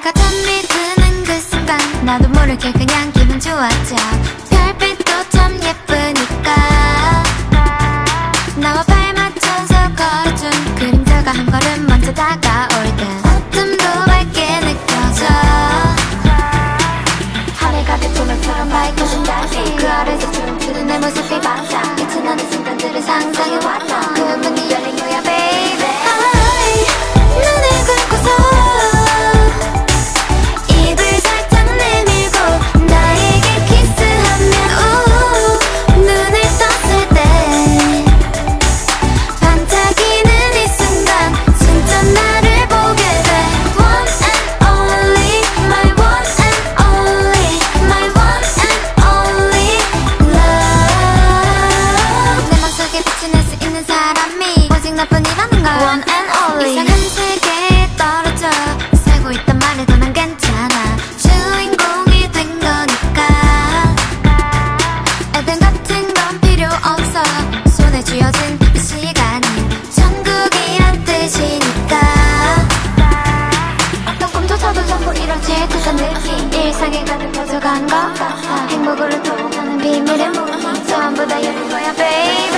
해가 잠이 드는 그 순간 나도 모르게 그냥 기분 좋았죠. 별빛도 참 예쁘니까. 나와 발 맞춰서 걸어준 그림자가 한 걸음 먼저 다가올 듯 어둠도 밝게 느껴져. 하늘가 그 조명처럼 밝혀진다. 그 아래서 춤추는 내 모습이 반짝. 살릴 수 있는 사람이 오직 나쁜 이라는 걸. One and only. 이상한 세계에 떨어져 살고 있단 말에도 난 괜찮아. 주인공이 된 거니까. 에덴 같은 건 필요 없어. 손에 쥐어진 이 시간이 천국이란 뜻이니까. 어떤 꿈조차도 전부 이루지 듯한 느낌. 일상에 가득 퍼져간 것 같아. 행복으로 통하는 비밀의 무기 전부 다 열린 거야 babe.